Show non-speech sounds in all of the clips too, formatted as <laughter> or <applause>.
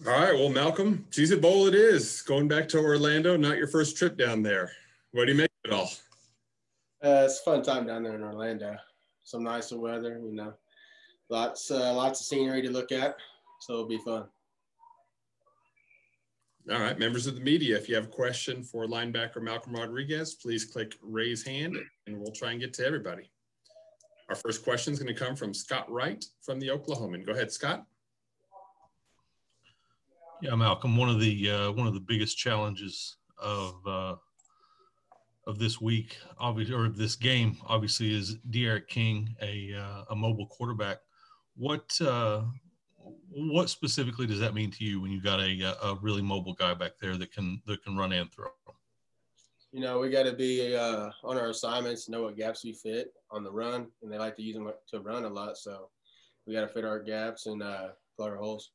All right. Well, Malcolm, Cheez It Bowl it is. Going back to Orlando, not your first trip down there. What do you make of it all? Uh, it's a fun time down there in Orlando. Some nicer weather, you know. Lots, uh, lots of scenery to look at, so it'll be fun. All right, members of the media, if you have a question for linebacker Malcolm Rodriguez, please click raise hand and we'll try and get to everybody. Our first question is going to come from Scott Wright from the Oklahoman. Go ahead, Scott. Yeah, Malcolm. One of the uh, one of the biggest challenges of uh, of this week, obviously, or this game, obviously, is D'Eriq King, a uh, a mobile quarterback. What uh, what specifically does that mean to you when you got a a really mobile guy back there that can that can run and throw? You know, we got to be uh, on our assignments, know what gaps we fit on the run, and they like to use them to run a lot. So we got to fit our gaps and uh, plug our holes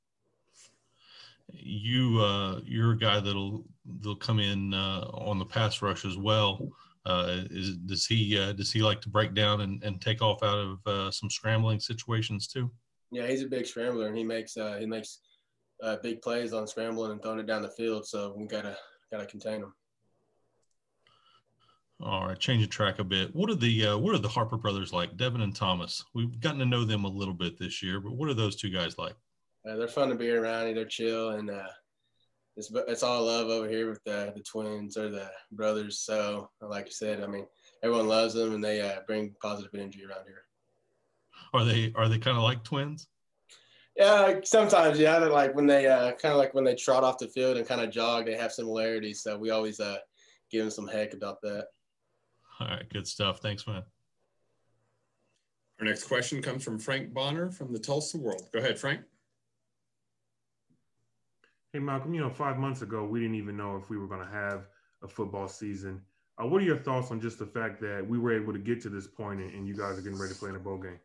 you uh, you're a guy that'll they'll come in uh, on the pass rush as well. Uh, is does he uh, does he like to break down and, and take off out of uh, some scrambling situations too? Yeah, he's a big scrambler and he makes uh, he makes big plays on scrambling and throwing it down the field. So we gotta gotta contain him. All right, change the track a bit. What are the uh, what are the Harper brothers like? Devin and Thomas. We've gotten to know them a little bit this year, but what are those two guys like? Uh, they're fun to be around. They're chill, and uh, it's it's all love over here with the the twins or the brothers. So, like I said, I mean, everyone loves them, and they uh, bring positive energy around here. Are they are they kind of like twins? Yeah, sometimes. Yeah, they're like when they uh, kind of like when they trot off the field and kind of jog, they have similarities. So we always uh, give them some heck about that. All right, good stuff. Thanks, man. Our next question comes from Frank Bonner from the Tulsa World. Go ahead, Frank. Hey, Malcolm, you know, five months ago, we didn't even know if we were going to have a football season. Uh, what are your thoughts on just the fact that we were able to get to this point and, and you guys are getting ready to play in a bowl game?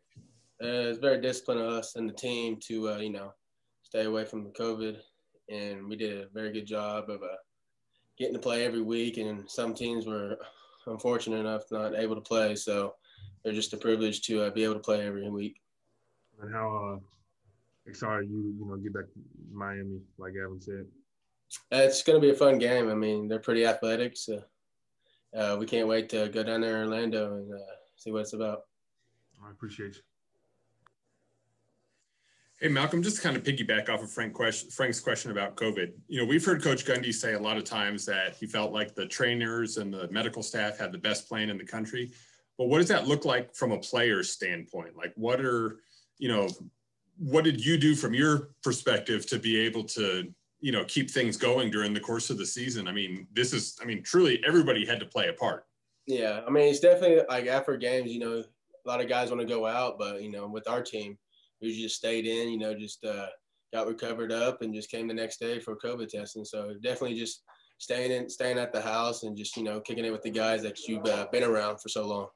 Uh, it's very disciplined of us and the team to, uh, you know, stay away from the COVID. And we did a very good job of uh, getting to play every week. And some teams were unfortunate enough not able to play. So they're just a privilege to uh, be able to play every week. And how uh, excited you you know get back to Miami, like Evan said? It's going to be a fun game. I mean, they're pretty athletic, so uh, we can't wait to go down there in Orlando and uh, see what it's about. I appreciate you. Hey, Malcolm, just to kind of piggyback off of Frank question, Frank's question about COVID. You know, we've heard Coach Gundy say a lot of times that he felt like the trainers and the medical staff had the best plan in the country. But what does that look like from a player's standpoint? Like, what are, you know, what did you do from your perspective to be able to you know keep things going during the course of the season? I mean this is i mean truly everybody had to play a part. Yeah i mean it's definitely like after games you know a lot of guys want to go out but you know with our team we just stayed in you know just uh, got recovered up and just came the next day for covid testing. So definitely just staying in staying at the house and just you know kicking it with the guys that you've uh, been around for so long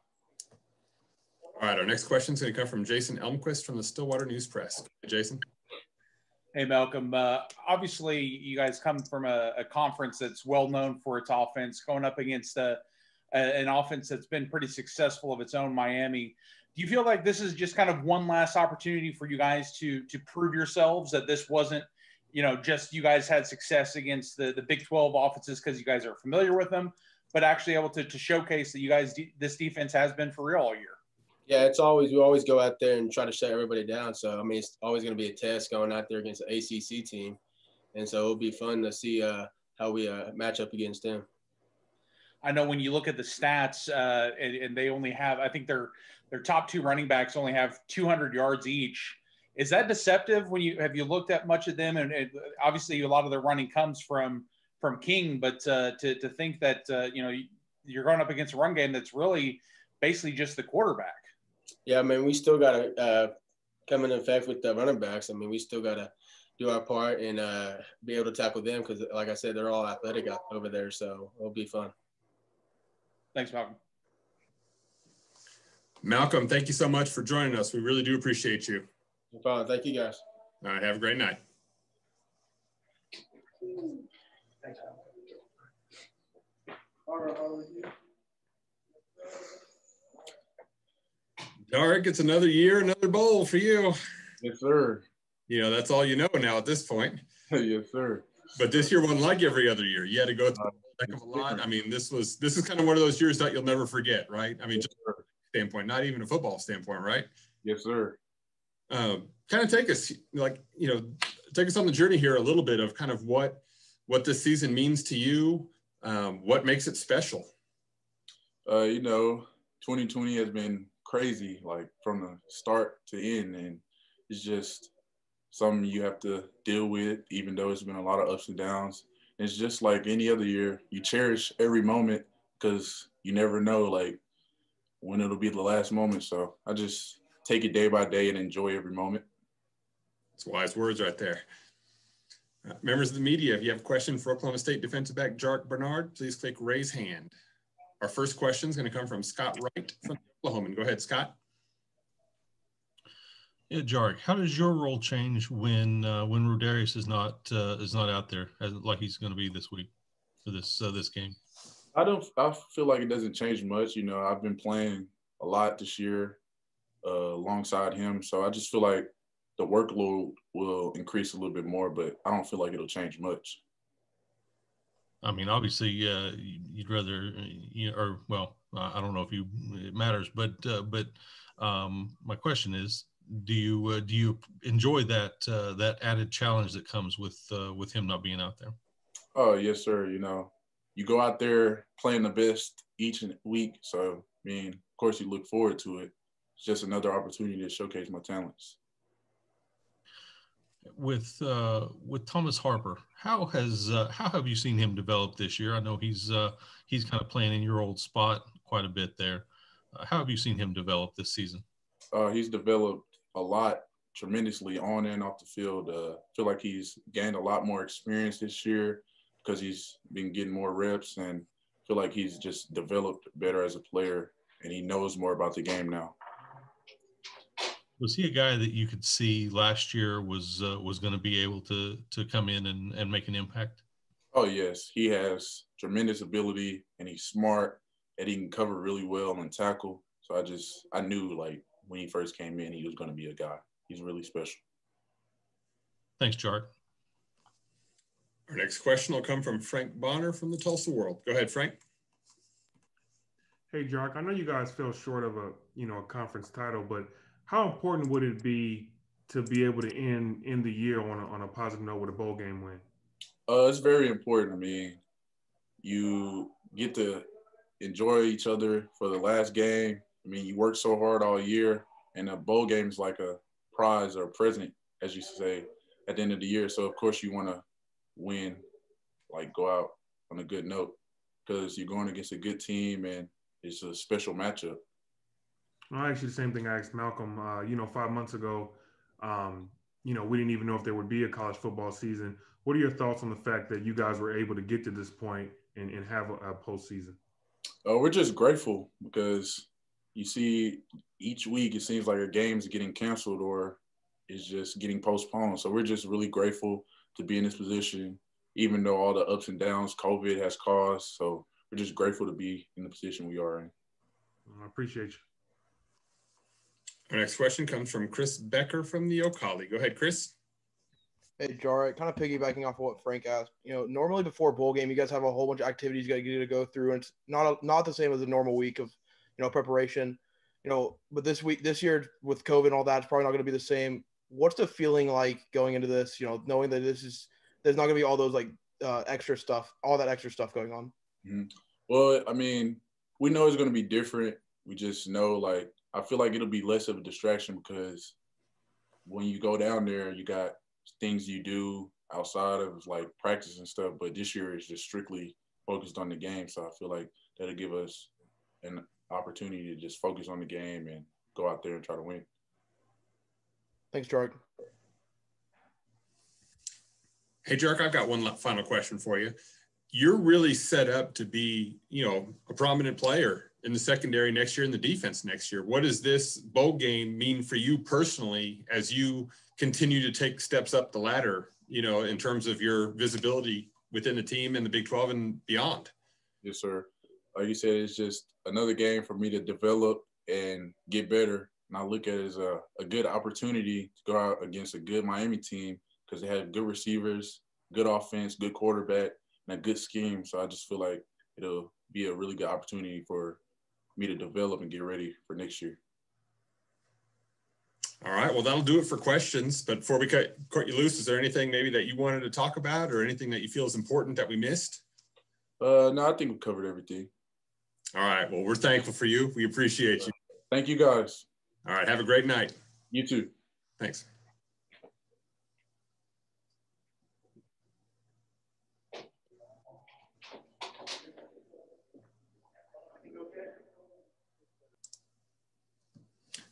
all right, our next question is going to come from Jason Elmquist from the Stillwater News Press. Jason. Hey, Malcolm. Uh, obviously, you guys come from a, a, conference that's well known for its offense, going up against a, a, an offense that's been pretty successful of its own, Miami. Do you feel like this is just kind of one last opportunity for you guys to to prove yourselves that this wasn't, you know, just you guys had success against the, the Big 12 offenses because you guys are familiar with them, but actually able to, to showcase that you guys, this defense has been for real all year? Yeah, it's always we always go out there and try to shut everybody down. So I mean, it's always going to be a test going out there against an ACC team, and so it'll be fun to see uh, how we uh, match up against them. I know when you look at the stats, uh, and, and, they only have, I think their their top two running backs only have 200 yards each. Is that deceptive? When you have you looked at much of them, and, and obviously a lot of their running comes from from King, but uh, to to think that uh, you know you're going up against a run game that's really basically just the quarterback. Yeah, I mean, we still got to uh, come in effect with the running backs. I mean, we still got to do our part and uh, be able to tackle them because, like I said, they're all athletic over there. So it'll be fun. Thanks, Malcolm. Malcolm, thank you so much for joining us. We really do appreciate you. No problem. Thank you, guys. All right. Have a great night. Thanks, All right. Jarrick, it's another year, another bowl for you. Yes, sir. You know, that's all you know now at this point. <laughs> yes, sir. But this year wasn't like every other year. You had to go through a heck of a lot. I mean, this was this is kind of one of those years that you'll never forget, right? I mean, just standpoint, not even a football standpoint, right? Yes, sir. Um, kind of take us like you know take us on the journey here a little bit of kind of what what this season means to you um, what makes it special uh, you know 2020 has been crazy like from the start to end and it's just something you have to deal with even though it's been a lot of ups and downs it's just like any other year you cherish every moment because you never know like when it'll be the last moment so i just take it day by day and enjoy every moment it's wise words right there. Uh, members of the media, if you have a question for Oklahoma State defensive back Jarrick Bernard, please click raise hand. Our first question is going to come from Scott Wright from Oklahoma. Go ahead, Scott. Yeah, Jarrick, how does your role change when uh, when Rodarius is not uh, is not out there as, like he's going to be this week for this uh, this game? I don't. I feel like it doesn't change much. You know, I've been playing a lot this year uh, alongside him, so I just feel like the workload will increase a little bit more, but I don't feel like it'll change much. I mean, obviously, uh, you'd rather, you know, or well, I don't know if you it matters, but uh, but um, my question is, do you uh, do you enjoy that uh, that added challenge that comes with uh, with him not being out there? Oh yes, sir. You know, you go out there playing the best each week, so I mean, of course, you look forward to it. It's just another opportunity to showcase my talents with uh, with Thomas Harper. How has uh, how have you seen him develop this year? I know he's uh, he's kind of playing in your old spot quite a bit there. Uh, how have you seen him develop this season? Uh, he's developed a lot tremendously on and off the field. Uh, feel like he's gained a lot more experience this year because he's been getting more reps and feel like he's just developed better as a player and he knows more about the game now was he a guy that you could see last year was uh, was going to be able to to come in and, and make an impact? Oh yes, he has tremendous ability and he's smart and he can cover really well and tackle. So I just I knew like when he first came in he was going to be a guy. He's really special. Thanks, Jarrick. Our next question will come from Frank Bonner from the Tulsa World. Go ahead, Frank. Hey, Jarrick. I know you guys fell short of a you know a conference title, but how important would it be to be able to end end the year on a, on a positive note with a bowl game win? Uh, it's very important. I mean, you get to enjoy each other for the last game. I mean, you work so hard all year, and a bowl game is like a prize or a present, as you say, at the end of the year. So of course you want to win, like go out on a good note, because you're going against a good team and it's a special matchup. No, actually, the same thing I asked Malcolm. Uh, you know, five months ago, um, you know, we didn't even know if there would be a college football season. What are your thoughts on the fact that you guys were able to get to this point and, and have a, a postseason? Uh, we're just grateful because you see each week it seems like a game's getting canceled or is just getting postponed. So we're just really grateful to be in this position, even though all the ups and downs COVID has caused. So we're just grateful to be in the position we are in. I appreciate you. Our next question comes from Chris Becker from the O'Colly. Go ahead, Chris. Hey, Jarrick, kind of piggybacking off of what Frank asked. You know, normally before bowl game, you guys have a whole bunch of activities you got to get to go through, and it's not a, not the same as a normal week of you know preparation. You know, but this week, this year with COVID and all that, it's probably not going to be the same. What's the feeling like going into this? You know, knowing that this is there's not going to be all those like uh, extra stuff, all that extra stuff going on. Mm-hmm. Well, I mean, we know it's going to be different. We just know like I feel like it'll be less of a distraction because when you go down there, you got things you do outside of like practice and stuff. But this year is just strictly focused on the game. So I feel like that'll give us an opportunity to just focus on the game and go out there and try to win. Thanks, Jarrick. Hey, Jarrick, I've got one final question for you. You're really set up to be, you know, a prominent player in the secondary next year in the defense next year. What does this bowl game mean for you personally as you continue to take steps up the ladder, you know, in terms of your visibility within the team and the Big 12 and beyond? Yes, sir. Like you said, it's just another game for me to develop and get better. And I look at it as a, a good opportunity to go out against a good Miami team because they have good receivers, good offense, good quarterback, and a good scheme. So I just feel like it'll be a really good opportunity for me to develop and get ready for next year. All right. Well, that'll do it for questions. But before we cut, cut you loose, is there anything maybe that you wanted to talk about or anything that you feel is important that we missed? Uh, no, I think we covered everything. All right. Well, we're thankful for you. We appreciate you. Thank you, guys. All right. Have a great night. You too. Thanks.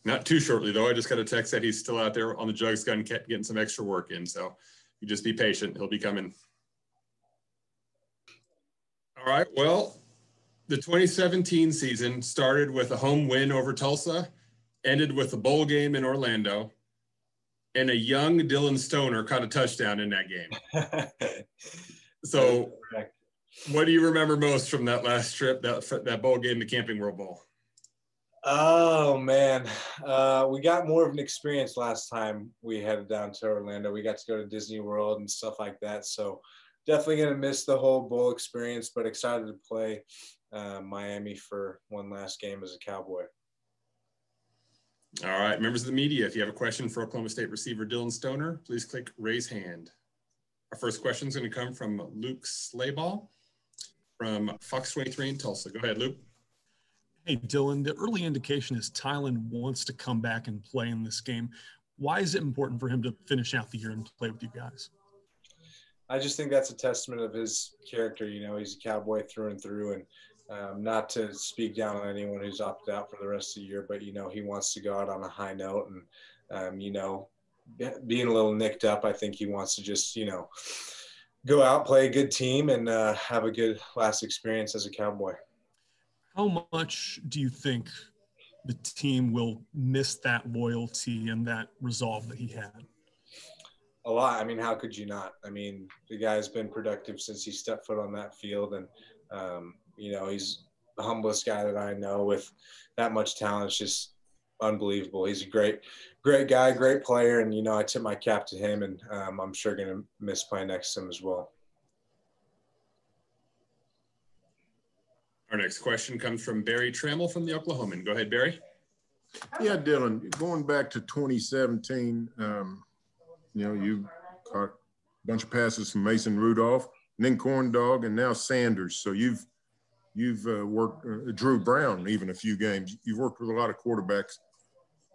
Not too shortly, though. I just got a text that he's still out there on the jugs gun getting some extra work in. So you just be patient. He'll be coming. All right. Well, the 2017 season started with a home win over Tulsa, ended with a bowl game in Orlando, and a young Dillon Stoner caught a touchdown in that game. <laughs> so, what do you remember most from that last trip, that that bowl game, the Camping World Bowl? Oh man, uh, we got more of an experience last time we headed down to Orlando. We got to go to Disney World and stuff like that. So definitely gonna miss the whole bowl experience, but excited to play uh, Miami for one last game as a Cowboy. All right, members of the media, if you have a question for Oklahoma State receiver Dillon Stoner, please click raise hand. Our first question is going to come from Luke Slayball from Fox 23 in Tulsa. Go ahead, Luke. Hey, Dillon, the early indication is Tylan wants to come back and play in this game. Why is it important for him to finish out the year and play with you guys? I just think that's a testament of his character. You know, he's a cowboy through and through, and um, not to speak down on anyone who's opted out for the rest of the year, but you know, he wants to go out on a high note, and um, you know, being a little nicked up, I think he wants to just you know go out, play a good team, and uh, have a good last experience as a cowboy. How much do you think the team will miss that loyalty and that resolve that he had? A lot. I mean, how could you not? I mean, the guy's been productive since he stepped foot on that field, and um, you know, he's the humblest guy that I know with that much talent. It's just unbelievable. He's a great, great guy, great player, and you know, I tip my cap to him, and um, I'm sure going to miss playing next to him as well. Our next question comes from Berry Tramel from the Oklahoman. Go ahead, Barry. Yeah, Dillon, going back to 2017, um, you know, you caught a bunch of passes from Mason Rudolph, and then Corn Dog, and now Sanders. So you've you've uh, worked uh, Dru Brown even a few games. You've worked with a lot of quarterbacks.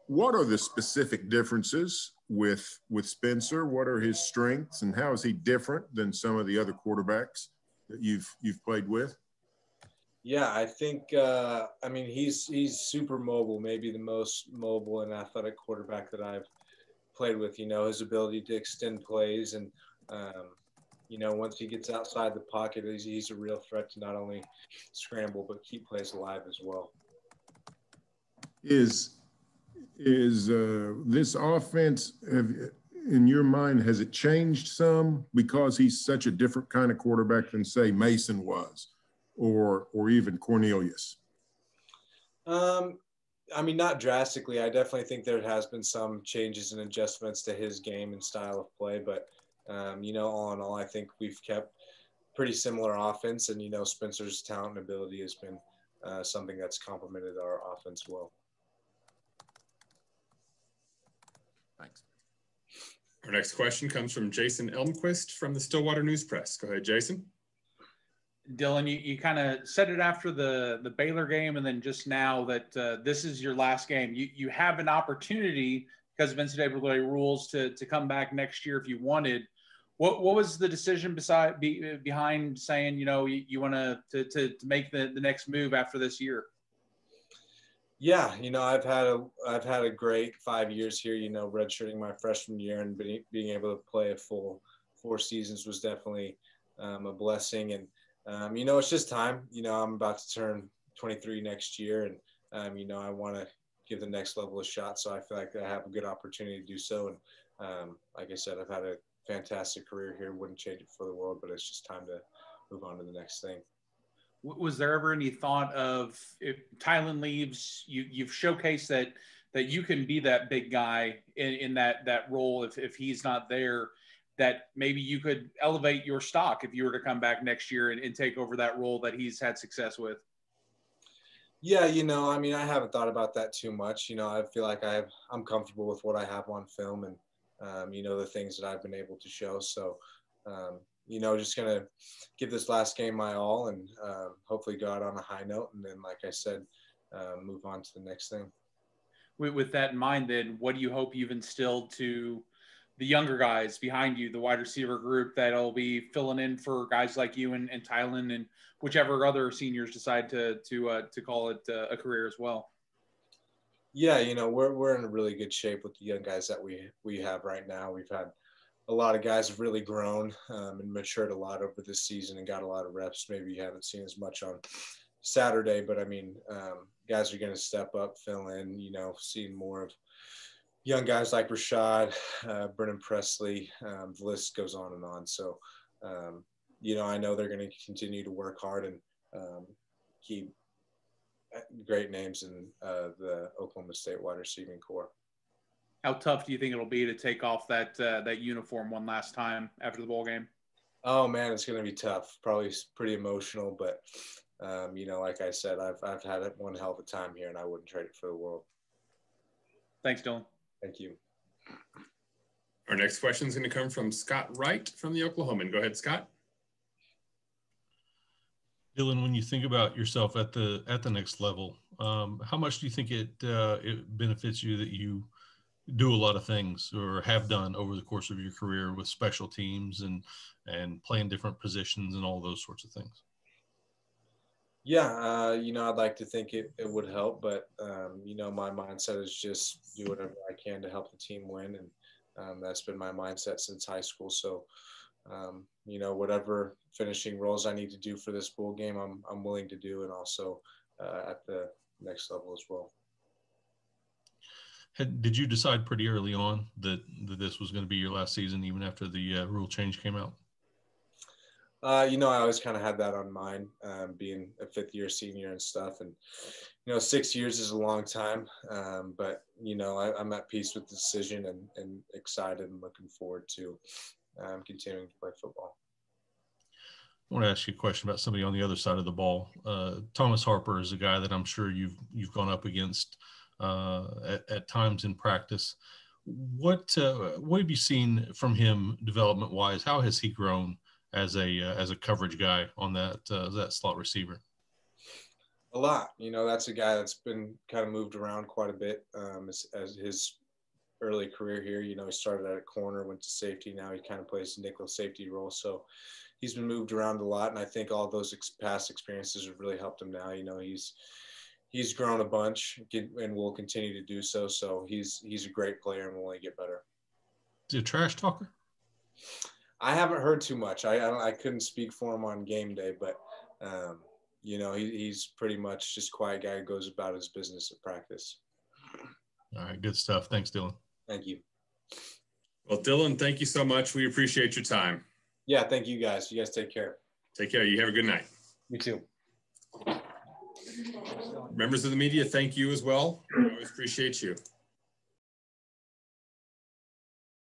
What are the specific differences with with Spencer? What are his strengths, and how is he different than some of the other quarterbacks that you've you've played with? Yeah, I think uh, I mean he's he's super mobile, maybe the most mobile and athletic quarterback that I've played with. You know, his ability to extend plays and um, you know once he gets outside the pocket, he's, he's a real threat to not only scramble but keep plays alive as well. Is is uh, this offense have, in your mind has it changed some because he's such a different kind of quarterback than say Mason was? Or or even Cornelius? Um, I mean, not drastically. I definitely think there has been some changes and adjustments to his game and style of play, but um, you know, all in all, I think we've kept pretty similar offense, and you know, Spencer's talent and ability has been uh, something that's complemented our offense well. Thanks. Our next question comes from Jason Elmquist from the Stillwater News Press. Go ahead, Jason. Dillon, you, you kind of said it after the the Baylor game, and then just now that uh, this is your last game. You you have an opportunity because of NCAA rules to to come back next year if you wanted. What what was the decision beside be, behind saying you know you, you want to to to make the the next move after this year? Yeah, you know I've had a I've had a great five years here. You know, redshirting my freshman year and being, being able to play a full four seasons was definitely um, a blessing and um, you know, it's just time. You know, I'm about to turn 23 next year, and um, you know, I want to give the next level a shot. So I feel like I have a good opportunity to do so. And um, like I said, I've had a fantastic career here. Wouldn't change it for the world, but it's just time to move on to the next thing. Was there ever any thought of if Tylan leaves, you you've showcased that that you can be that big guy in, in that that role if if he's not there that maybe you could elevate your stock if you were to come back next year and, and take over that role that he's had success with? Yeah, you know, I mean, I haven't thought about that too much. You know, I feel like I have, I'm comfortable with what I have on film and, um, you know, the things that I've been able to show. So, um, you know, just gonna give this last game my all and uh, hopefully go out on a high note. And then, like I said, uh, move on to the next thing. With, with that in mind, then, what do you hope you've instilled to the younger guys behind you, the wide receiver group that'll be filling in for guys like you and, and Tylan and whichever other seniors decide to to uh, to call it uh, a career as well. Yeah, you know we're we're in a really good shape with the young guys that we we have right now. We've had a lot of guys have really grown um, and matured a lot over this season and got a lot of reps. Maybe you haven't seen as much on Saturday, but I mean, um, guys are going to step up, fill in. You know, seeing more of young guys like Rashad, uh, Brennan Presley. Um, the list goes on and on. So, um, you know, I know they're going to continue to work hard and um, keep uh, great names in uh, the Oklahoma State wide receiving corps. How tough do you think it'll be to take off that uh, that uniform one last time after the bowl game? Oh man, it's going to be tough. Probably pretty emotional, but um, you know, like I said, I've I've had one hell of a time here, and I wouldn't trade it for the world. Thanks, Dillon. Thank you. Our next question is going to come from Scott Wright from the Oklahoman. Go ahead, Scott. Dillon, when you think about yourself at the at the next level, um, how much do you think it uh, it benefits you that you do a lot of things or have done over the course of your career with special teams and and playing different positions and all those sorts of things? Yeah, uh, you know, I'd like to think it, it would help, but um, you know, my mindset is just do whatever I can to help the team win, and um, that's been my mindset since high school. So, um, you know, whatever finishing roles I need to do for this bowl game, I'm I'm willing to do, and also uh, at the next level as well. Did you decide pretty early on that, that this was going to be your last season, even after the uh, rule change came out? Uh, you know, I always kind of had that on mind, um, being a fifth year senior and stuff. And, you know, six years is a long time. Um, but, you know, I, am at peace with the decision and, and excited and looking forward to um, continuing to play football. I want to ask you a question about somebody on the other side of the ball. Uh, Thomas Harper is a guy that I'm sure you've you've gone up against uh, at, at, times in practice. What uh, what have you seen from him development wise? How has he grown as a uh, as a coverage guy on that uh, that slot receiver? A lot. You know, that's a guy that's been kind of moved around quite a bit um, as, as his early career here. You know, he started at a corner, went to safety. Now he kind of plays nickel safety role. So he's been moved around a lot, and I think all those ex- past experiences have really helped him. Now, you know, he's he's grown a bunch and will continue to do so. So he's he's a great player and will only get better. Is he a trash talker? I haven't heard too much. I I, I couldn't speak for him on game day, but um, you know he, he's pretty much just quiet guy who goes about his business at practice. All right, good stuff. Thanks, Dillon. Thank you. Well, Dillon, thank you so much. We appreciate your time. Yeah, thank you guys. You guys take care. Take care. You have a good night. You too. Members of the media, thank you as well. I always appreciate you.